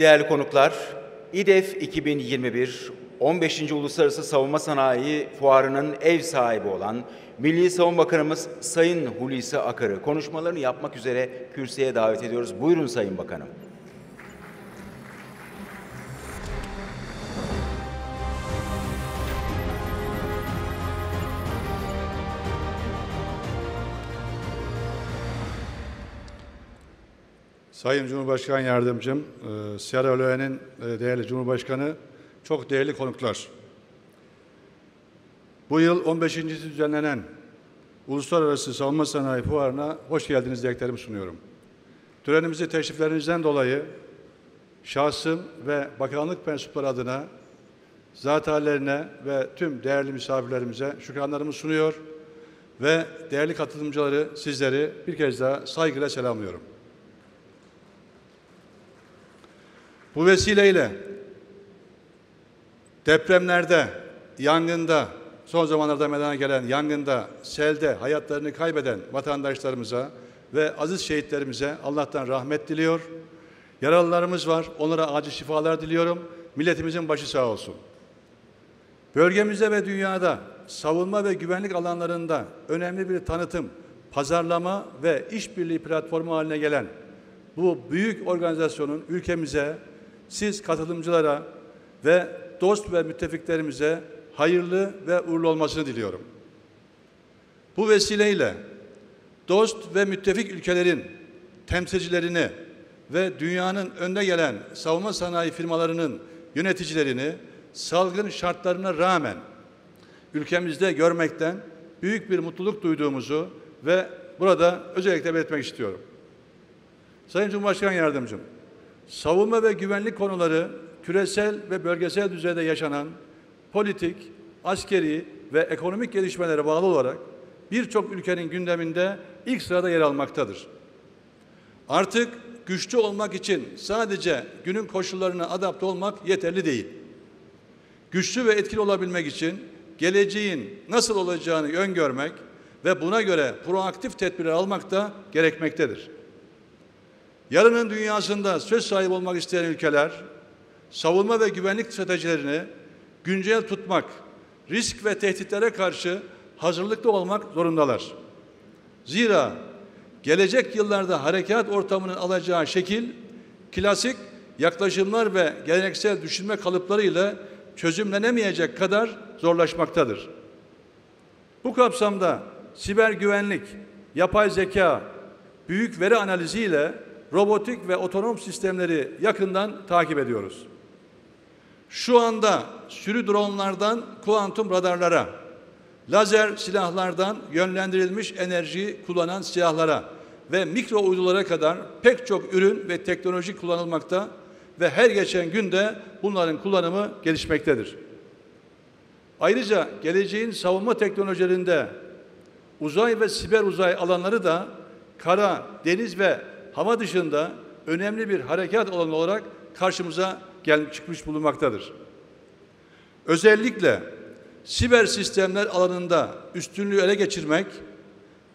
Değerli konuklar, İDEF 2021 15. Uluslararası Savunma Sanayi Fuarı'nın ev sahibi olan Milli Savunma Bakanımız Sayın Hulusi Akar'ı konuşmalarını yapmak üzere kürsüye davet ediyoruz. Buyurun Sayın Bakanım. Sayın Cumhurbaşkanı Yardımcım, e, Sierra Leone'nin e, değerli Cumhurbaşkanı, çok değerli konuklar. Bu yıl 15. düzenlenen Uluslararası Savunma Sanayi Fuarı'na hoş geldiniz dileklerimi sunuyorum. Törenimizi teşriflerinizden dolayı şahsım ve bakanlık mensupları adına zat hallerine ve tüm değerli misafirlerimize şükranlarımı sunuyor ve değerli katılımcıları sizleri bir kez daha saygıyla selamlıyorum. Bu vesileyle depremlerde, yangında, son zamanlarda meydana gelen yangında, selde hayatlarını kaybeden vatandaşlarımıza ve aziz şehitlerimize Allah'tan rahmet diliyor. Yaralılarımız var, onlara acil şifalar diliyorum. Milletimizin başı sağ olsun. Bölgemizde ve dünyada savunma ve güvenlik alanlarında önemli bir tanıtım, pazarlama ve işbirliği platformu haline gelen bu büyük organizasyonun ülkemize, siz katılımcılara ve dost ve müttefiklerimize hayırlı ve uğurlu olmasını diliyorum. Bu vesileyle dost ve müttefik ülkelerin temsilcilerini ve dünyanın önde gelen savunma sanayi firmalarının yöneticilerini salgın şartlarına rağmen ülkemizde görmekten büyük bir mutluluk duyduğumuzu ve burada özellikle belirtmek istiyorum. Sayın Cumhurbaşkanı Yardımcım, savunma ve güvenlik konuları küresel ve bölgesel düzeyde yaşanan politik, askeri ve ekonomik gelişmelere bağlı olarak birçok ülkenin gündeminde ilk sırada yer almaktadır. Artık güçlü olmak için sadece günün koşullarına adapte olmak yeterli değil. Güçlü ve etkili olabilmek için geleceğin nasıl olacağını öngörmek ve buna göre proaktif tedbirler almak da gerekmektedir. Yarının dünyasında söz sahibi olmak isteyen ülkeler, savunma ve güvenlik stratejilerini güncel tutmak, risk ve tehditlere karşı hazırlıklı olmak zorundalar. Zira gelecek yıllarda harekat ortamının alacağı şekil, klasik yaklaşımlar ve geleneksel düşünme kalıplarıyla çözümlenemeyecek kadar zorlaşmaktadır. Bu kapsamda siber güvenlik, yapay zeka, büyük veri analiziyle robotik ve otonom sistemleri yakından takip ediyoruz. Şu anda sürü dronlardan kuantum radarlara, lazer silahlardan yönlendirilmiş enerjiyi kullanan silahlara ve mikro uydulara kadar pek çok ürün ve teknoloji kullanılmakta ve her geçen günde bunların kullanımı gelişmektedir. Ayrıca geleceğin savunma teknolojilerinde uzay ve siber uzay alanları da kara, deniz ve hava dışında önemli bir harekat alanı olarak karşımıza gel çıkmış bulunmaktadır. Özellikle siber sistemler alanında üstünlüğü ele geçirmek,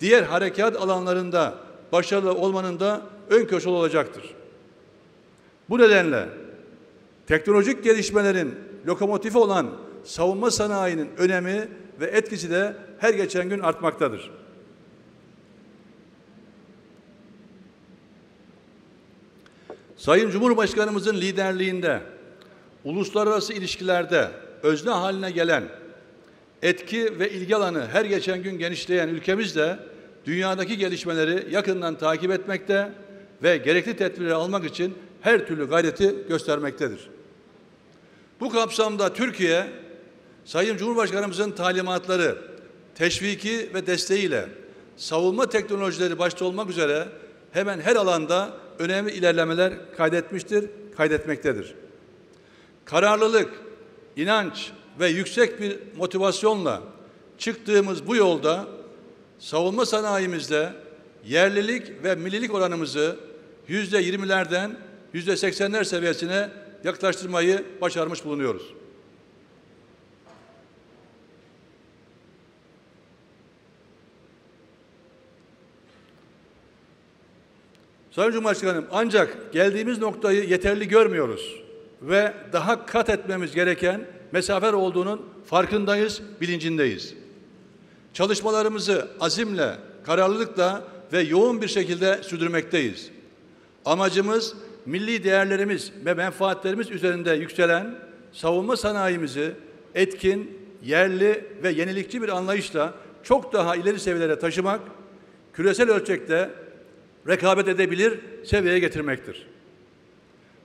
diğer harekat alanlarında başarılı olmanın da ön köşe olacaktır. Bu nedenle teknolojik gelişmelerin lokomotifi olan savunma sanayinin önemi ve etkisi de her geçen gün artmaktadır. Sayın Cumhurbaşkanımızın liderliğinde uluslararası ilişkilerde özne haline gelen etki ve ilgi alanı her geçen gün genişleyen ülkemizde dünyadaki gelişmeleri yakından takip etmekte ve gerekli tedbirleri almak için her türlü gayreti göstermektedir. Bu kapsamda Türkiye, Sayın Cumhurbaşkanımızın talimatları, teşviki ve desteğiyle savunma teknolojileri başta olmak üzere hemen her alanda önemli ilerlemeler kaydetmiştir, kaydetmektedir. Kararlılık, inanç ve yüksek bir motivasyonla çıktığımız bu yolda savunma sanayimizde yerlilik ve millilik oranımızı yüzde yirmilerden yüzde seksenler seviyesine yaklaştırmayı başarmış bulunuyoruz. Sayın Cumhurbaşkanım ancak geldiğimiz noktayı yeterli görmüyoruz ve daha kat etmemiz gereken mesafeler olduğunun farkındayız, bilincindeyiz. Çalışmalarımızı azimle, kararlılıkla ve yoğun bir şekilde sürdürmekteyiz. Amacımız milli değerlerimiz ve menfaatlerimiz üzerinde yükselen savunma sanayimizi etkin, yerli ve yenilikçi bir anlayışla çok daha ileri seviyelere taşımak, küresel ölçekte rekabet edebilir seviyeye getirmektir.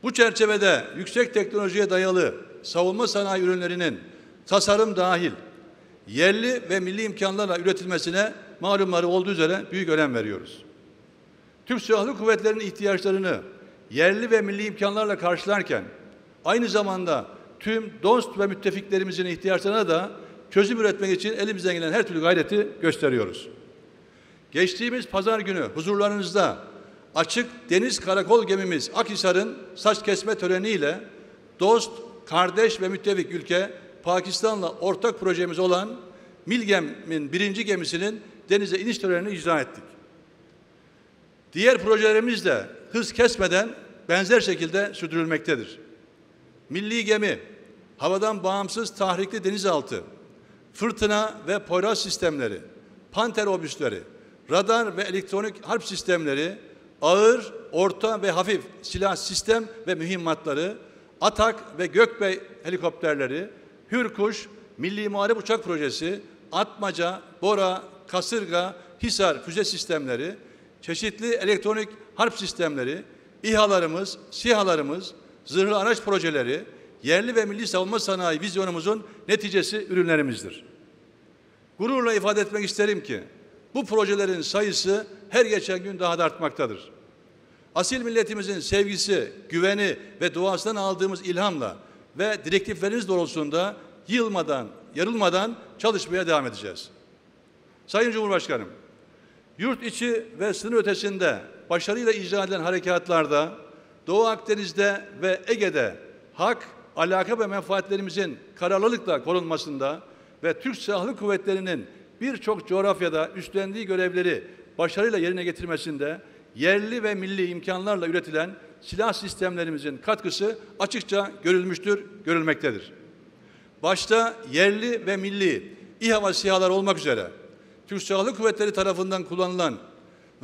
Bu çerçevede yüksek teknolojiye dayalı savunma sanayi ürünlerinin tasarım dahil yerli ve milli imkanlarla üretilmesine malumları olduğu üzere büyük önem veriyoruz. Türk Silahlı Kuvvetleri'nin ihtiyaçlarını yerli ve milli imkanlarla karşılarken aynı zamanda tüm dost ve müttefiklerimizin ihtiyaçlarına da çözüm üretmek için elimizden gelen her türlü gayreti gösteriyoruz. Geçtiğimiz pazar günü huzurlarınızda açık deniz karakol gemimiz Akhisar'ın saç kesme töreniyle dost, kardeş ve müttefik ülke Pakistan'la ortak projemiz olan Milgem'in birinci gemisinin denize iniş törenini icra ettik. Diğer projelerimiz de hız kesmeden benzer şekilde sürdürülmektedir. Milli gemi, havadan bağımsız tahrikli denizaltı, fırtına ve poyraz sistemleri, panter obüsleri, radar ve elektronik harp sistemleri, ağır, orta ve hafif silah sistem ve mühimmatları, Atak ve Gökbey helikopterleri, Hürkuş, Milli Muharip Uçak Projesi, Atmaca, Bora, Kasırga, Hisar füze sistemleri, çeşitli elektronik harp sistemleri, İHA'larımız, SİHA'larımız, zırhlı araç projeleri, yerli ve milli savunma sanayi vizyonumuzun neticesi ürünlerimizdir. Gururla ifade etmek isterim ki bu projelerin sayısı her geçen gün daha da artmaktadır. Asil milletimizin sevgisi, güveni ve duasından aldığımız ilhamla ve direktifleriniz doğrultusunda yılmadan, yarılmadan çalışmaya devam edeceğiz. Sayın Cumhurbaşkanım, yurt içi ve sınır ötesinde başarıyla icra edilen harekatlarda Doğu Akdeniz'de ve Ege'de hak, alaka ve menfaatlerimizin kararlılıkla korunmasında ve Türk Silahlı Kuvvetleri'nin birçok coğrafyada üstlendiği görevleri başarıyla yerine getirmesinde yerli ve milli imkanlarla üretilen silah sistemlerimizin katkısı açıkça görülmüştür, görülmektedir. Başta yerli ve milli İHA ve olmak üzere Türk Silahlı Kuvvetleri tarafından kullanılan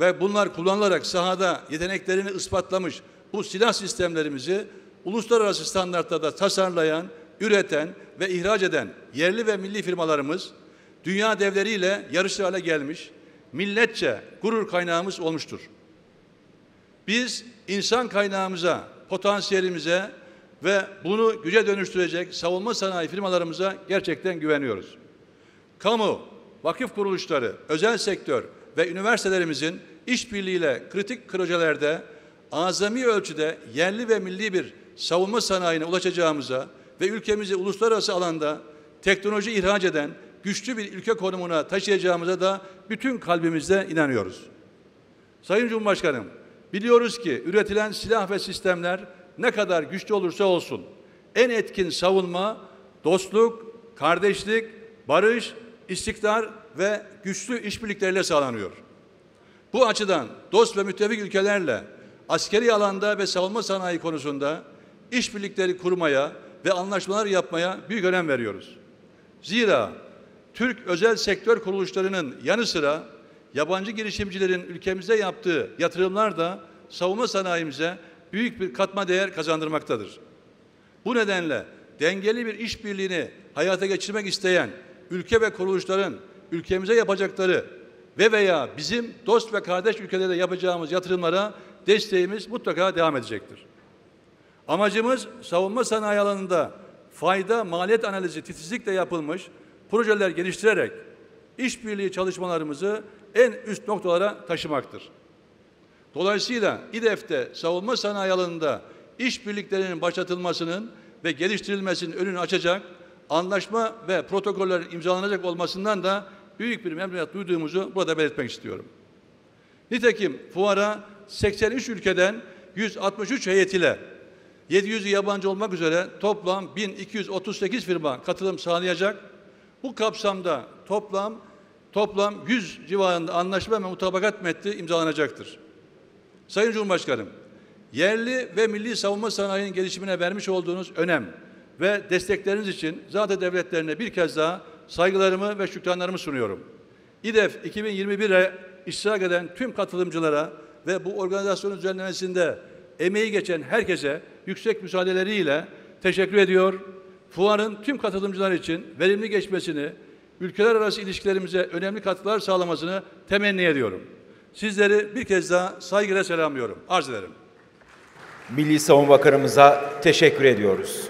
ve bunlar kullanılarak sahada yeteneklerini ispatlamış bu silah sistemlerimizi uluslararası standartlarda tasarlayan, üreten ve ihraç eden yerli ve milli firmalarımız dünya devleriyle yarışır hale gelmiş, milletçe gurur kaynağımız olmuştur. Biz insan kaynağımıza, potansiyelimize ve bunu güce dönüştürecek savunma sanayi firmalarımıza gerçekten güveniyoruz. Kamu, vakıf kuruluşları, özel sektör ve üniversitelerimizin işbirliğiyle kritik projelerde azami ölçüde yerli ve milli bir savunma sanayine ulaşacağımıza ve ülkemizi uluslararası alanda teknoloji ihraç eden güçlü bir ülke konumuna taşıyacağımıza da bütün kalbimizle inanıyoruz. Sayın Cumhurbaşkanım, biliyoruz ki üretilen silah ve sistemler ne kadar güçlü olursa olsun en etkin savunma dostluk, kardeşlik, barış, istikrar ve güçlü işbirlikleriyle sağlanıyor. Bu açıdan dost ve müttefik ülkelerle askeri alanda ve savunma sanayi konusunda işbirlikleri kurmaya ve anlaşmalar yapmaya büyük önem veriyoruz. Zira Türk özel sektör kuruluşlarının yanı sıra yabancı girişimcilerin ülkemize yaptığı yatırımlar da savunma sanayimize büyük bir katma değer kazandırmaktadır. Bu nedenle dengeli bir işbirliğini hayata geçirmek isteyen ülke ve kuruluşların ülkemize yapacakları ve veya bizim dost ve kardeş ülkelere yapacağımız yatırımlara desteğimiz mutlaka devam edecektir. Amacımız savunma sanayi alanında fayda maliyet analizi titizlikle yapılmış projeler geliştirerek işbirliği çalışmalarımızı en üst noktalara taşımaktır. Dolayısıyla İDEF'te savunma sanayi alanında işbirliklerinin başlatılmasının ve geliştirilmesinin önünü açacak anlaşma ve protokollerin imzalanacak olmasından da büyük bir memnuniyet duyduğumuzu burada belirtmek istiyorum. Nitekim fuara 83 ülkeden 163 heyet ile 700 yabancı olmak üzere toplam 1238 firma katılım sağlayacak. Bu kapsamda toplam toplam 100 civarında anlaşma ve mutabakat metni imzalanacaktır. Sayın Cumhurbaşkanım, yerli ve milli savunma sanayinin gelişimine vermiş olduğunuz önem ve destekleriniz için zaten devletlerine bir kez daha saygılarımı ve şükranlarımı sunuyorum. İDEF 2021'e iştirak eden tüm katılımcılara ve bu organizasyonun düzenlemesinde emeği geçen herkese yüksek müsaadeleriyle teşekkür ediyor. Fuarın tüm katılımcılar için verimli geçmesini, ülkeler arası ilişkilerimize önemli katkılar sağlamasını temenni ediyorum. Sizleri bir kez daha saygıyla selamlıyorum. Arz ederim. Milli Savunma Bakanımıza teşekkür ediyoruz.